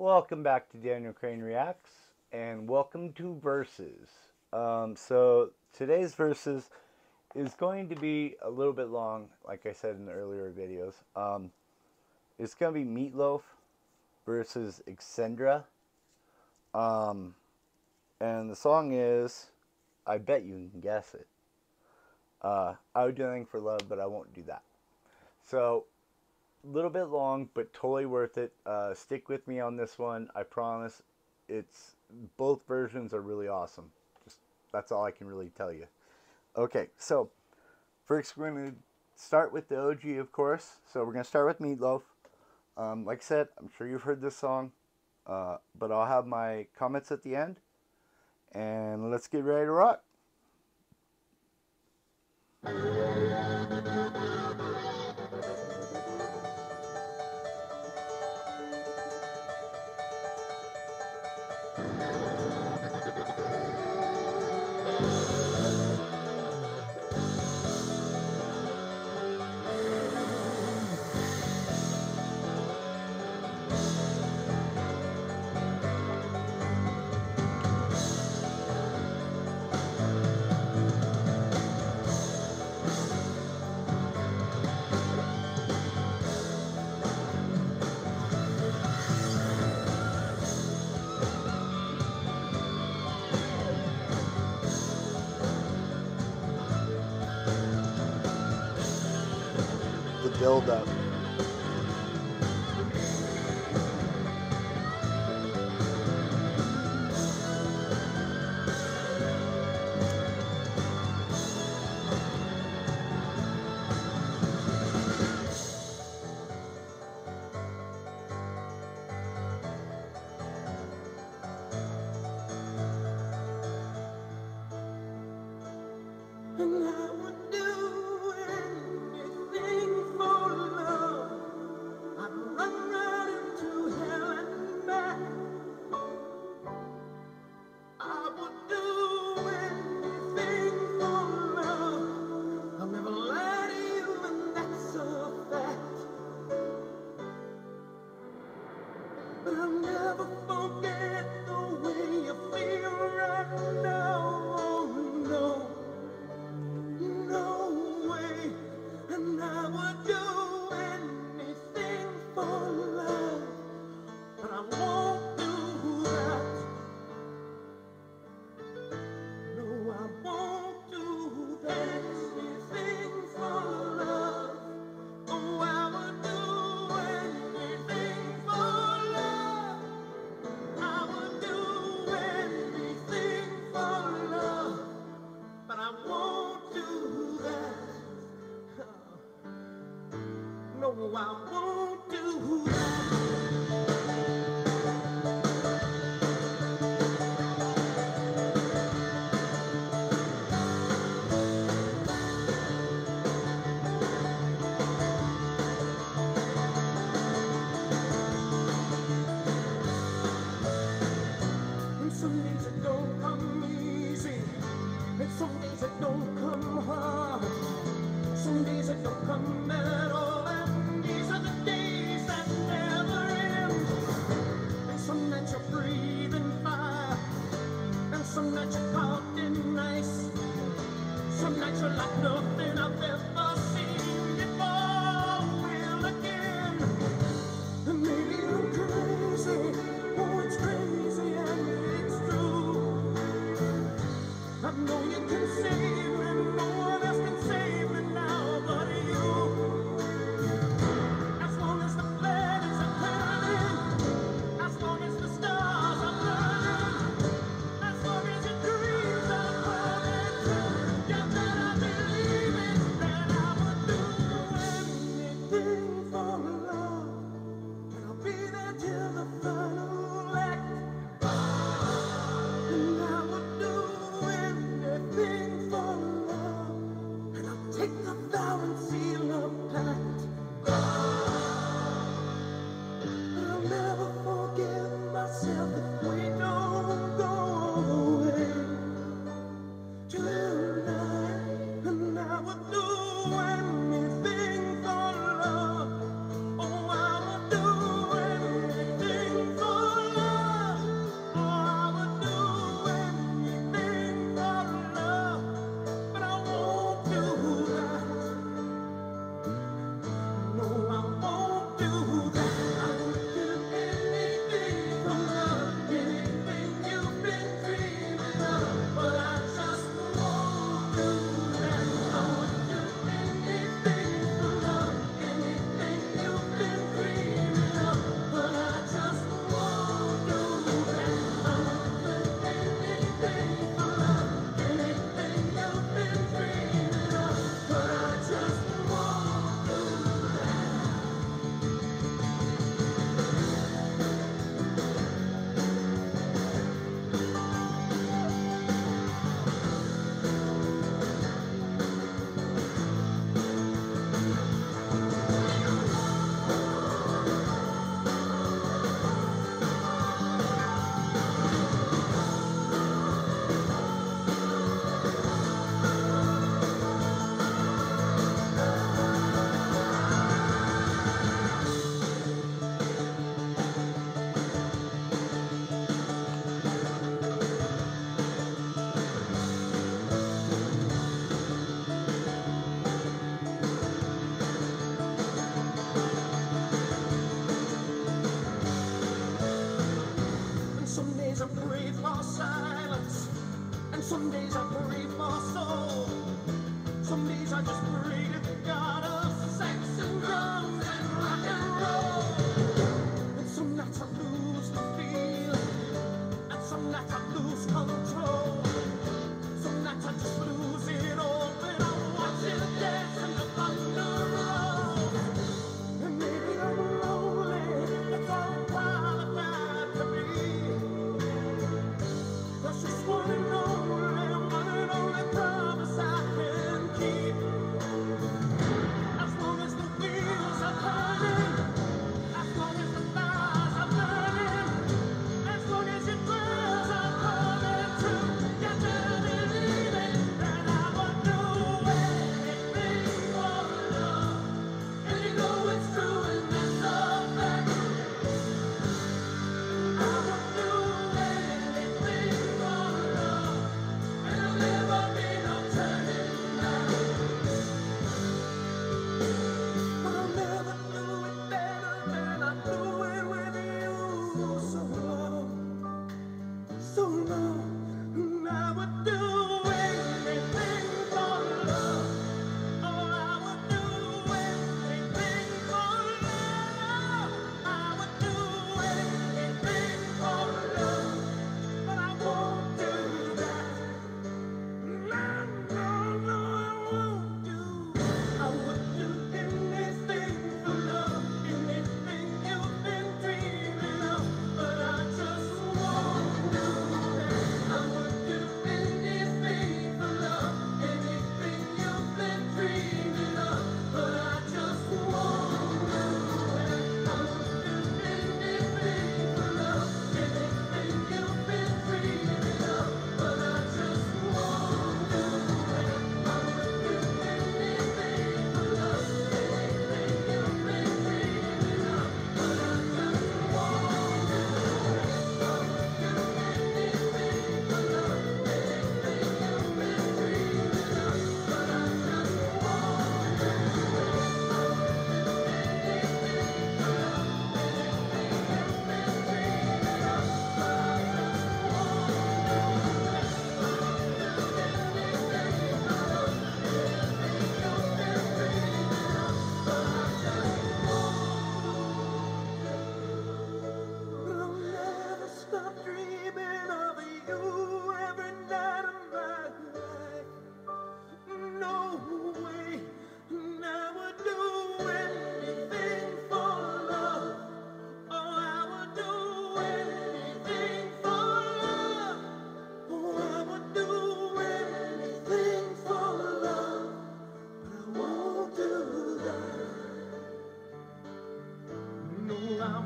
Welcome back to Daniel Crane Reacts, and welcome to Verses. Um, so today's Verses is going to be a little bit long, like I said in the earlier videos. Um, it's going to be Meatloaf versus Exendra. Um, and the song is, I bet you can guess it. Uh, I would do anything for love, but I won't do that. So little bit long, but totally worth it. Uh, stick with me on this one. I promise. It's both versions are really awesome. Just that's all I can really tell you. Okay, so first we're going to start with the OG, of course. So we're going to start with Meatloaf. Um, like I said, I'm sure you've heard this song, uh, but I'll have my comments at the end. And let's get ready to rock. The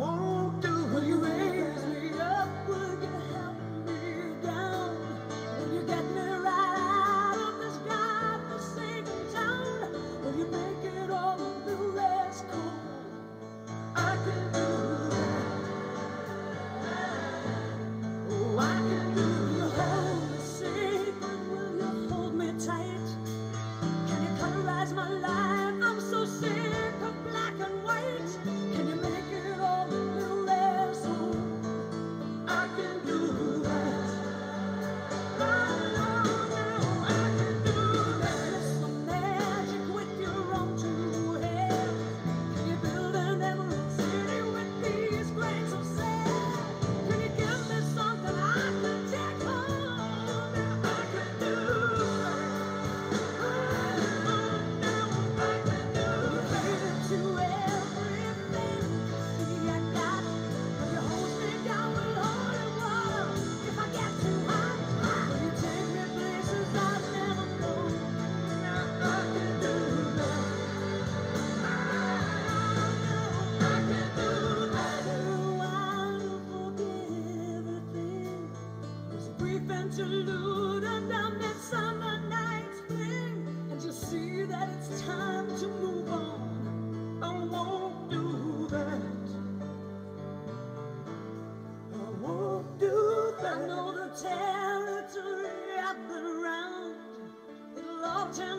won't do.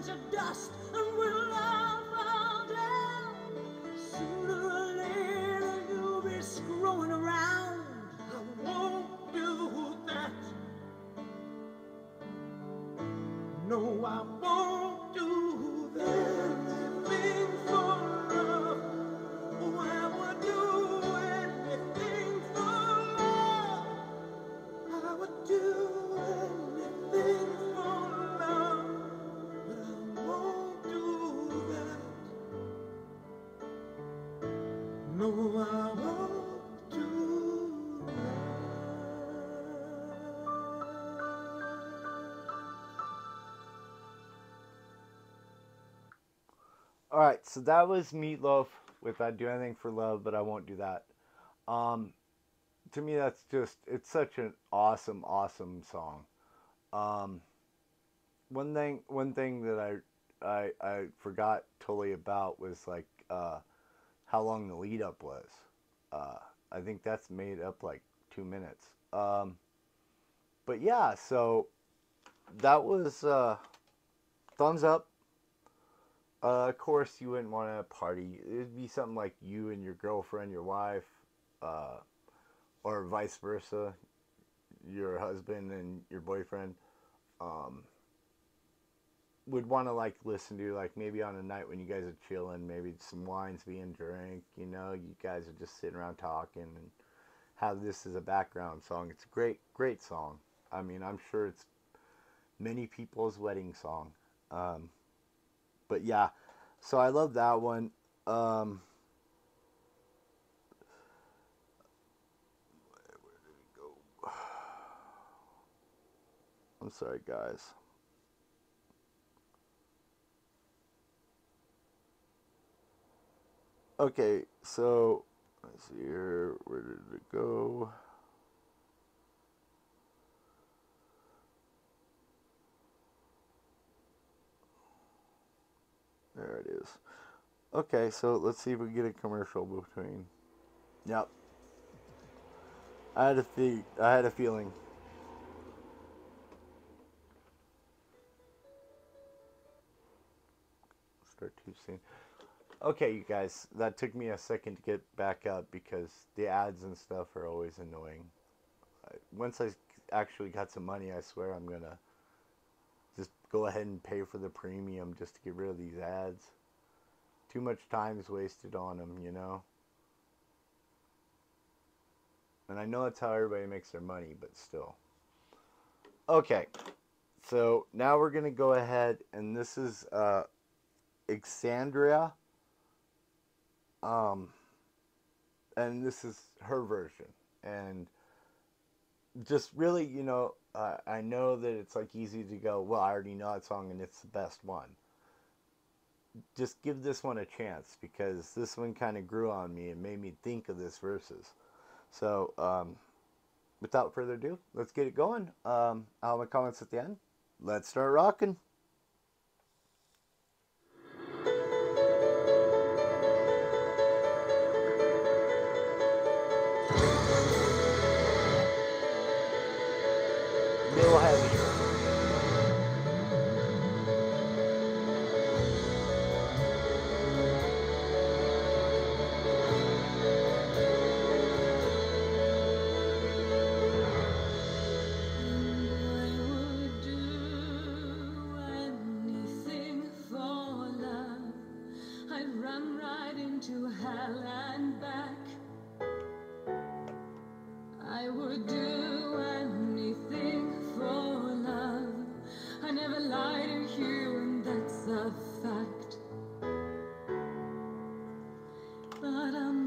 To dust and we'll all fall down. Sooner or later you'll be screwing around. I won't do that. No, I won't I won't do. All right, so that was Meatloaf with "I'd Do Anything for Love, but I Won't Do That." Um, to me, that's just it's such an awesome, awesome song. Um, one thing, one thing that I, I, I forgot totally about was like uh, how long the lead up was. Uh, I think that's made up like two minutes. Um, but yeah, so that was uh, thumbs up. Uh, of course, you wouldn't want to party. It'd be something like you and your girlfriend, your wife, uh, or vice versa, your husband and your boyfriend, um, would want to like listen to like maybe on a night when you guys are chilling, maybe some wines being drank. You know, you guys are just sitting around talking and have this as a background song. It's a great, great song. I mean, I'm sure it's many people's wedding song. Um, but yeah, so I love that one. Um? I'm sorry, guys. Okay, so let's see here. Where did it go? There it is. Okay, so let's see if we can get a commercial between. Yep. I had a fe- I had a feeling. Start too soon. Okay, you guys, that took me a second to get back up because the ads and stuff are always annoying. Once I actually got some money, I swear I'm gonna just go ahead and pay for the premium just to get rid of these ads. Too much time is wasted on them, you know? And I know that's how everybody makes their money, but still. Okay, so now we're going to go ahead, and this is uh, Exandria. Um, and this is her version. And just really, you know, uh, I know that it's like easy to go, well, I already know that song and it's the best one. just give this one a chance because this one kind of grew on me and made me think of this verses. So, um, without further ado, let's get it going. Um, I'll have my comments at the end. Let's start rocking.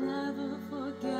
Never forget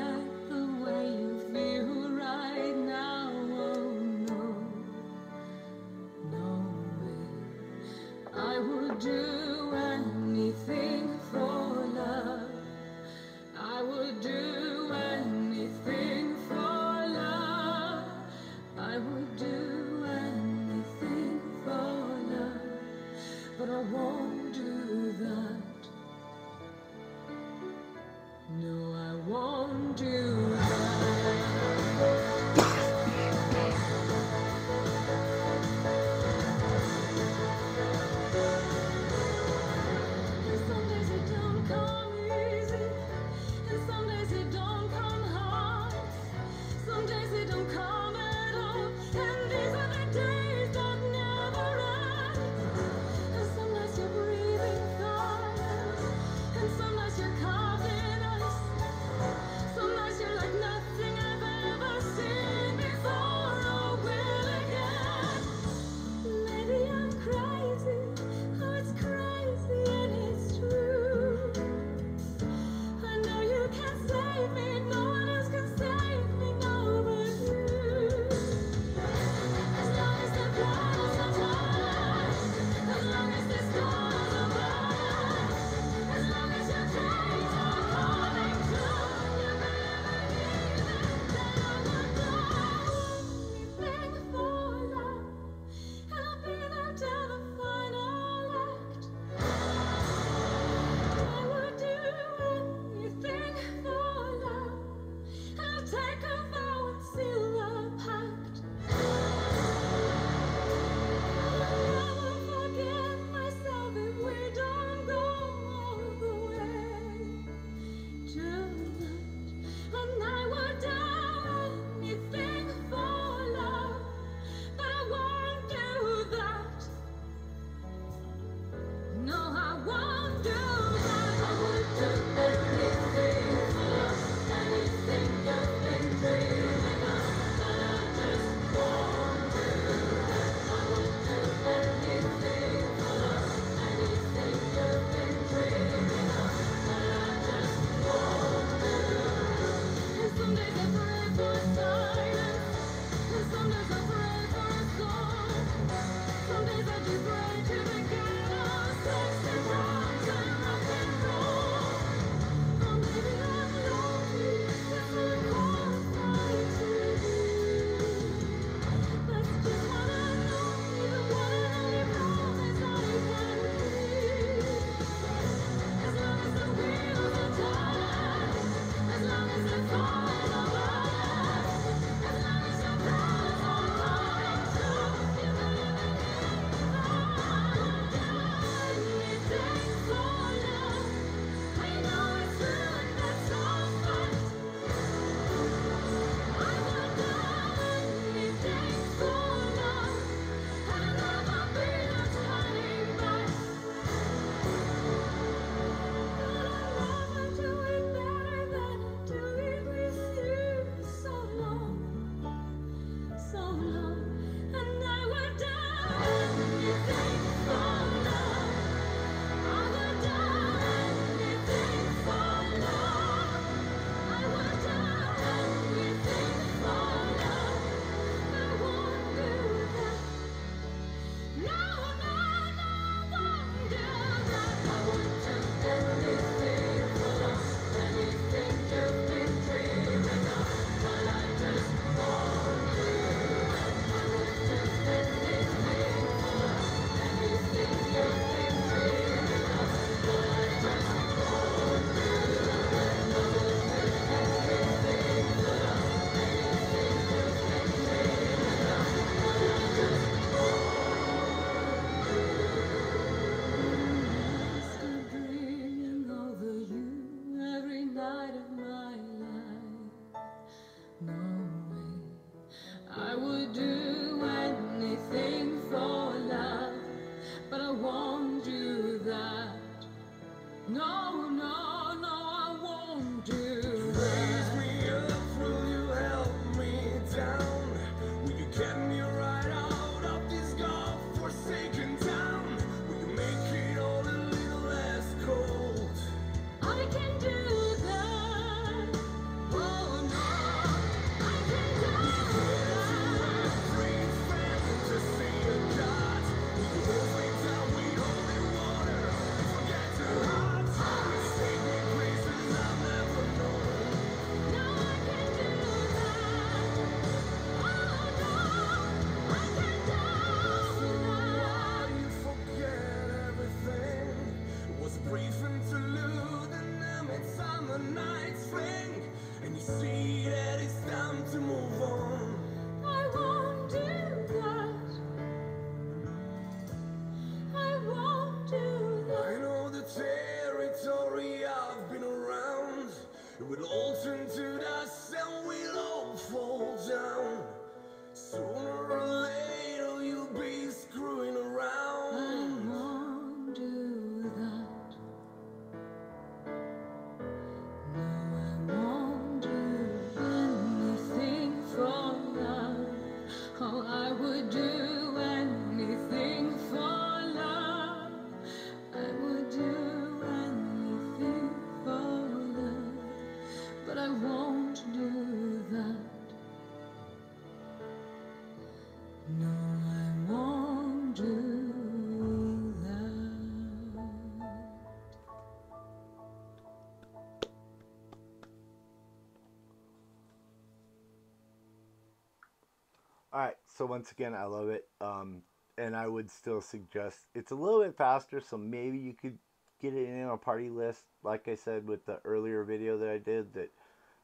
So once again, I love it. Um, and I would still suggest it's a little bit faster, so maybe you could get it in a party list. Like I said with the earlier video that I did, that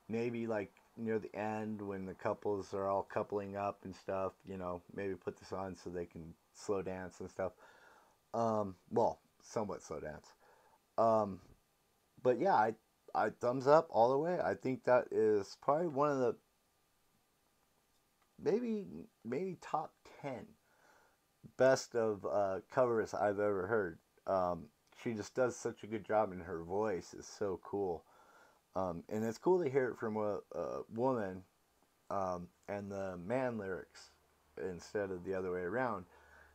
maybe like near the end when the couples are all coupling up and stuff, you know, maybe put this on so they can slow dance and stuff. Um, well, somewhat slow dance. Um, but yeah, I I thumbs up all the way. I think that is probably one of the maybe maybe top 10 best of uh, covers I've ever heard. Um, she just does such a good job, and her voice is so cool. Um, and it's cool to hear it from a, a woman um, and the man lyrics instead of the other way around.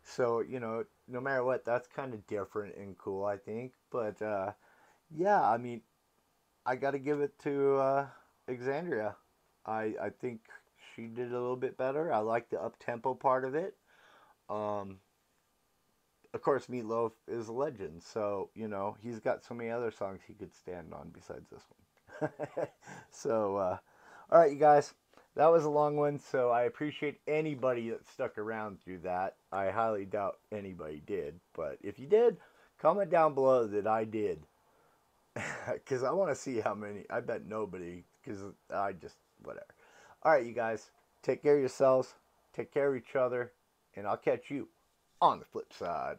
So, you know, no matter what, that's kind of different and cool, I think. But uh, yeah, I mean, I got to give it to uh, Exandria. I, I think she did a little bit better. I like the up tempo part of it. Um, of course, Meatloaf is a legend, so you know he's got so many other songs he could stand on besides this one. so, uh, all right, you guys, that was a long one. So I appreciate anybody that stuck around through that. I highly doubt anybody did, but if you did, comment down below that I did, because I want to see how many. I bet nobody, because I just whatever. All right, you guys, take care of yourselves, take care of each other, and I'll catch you on the flip side.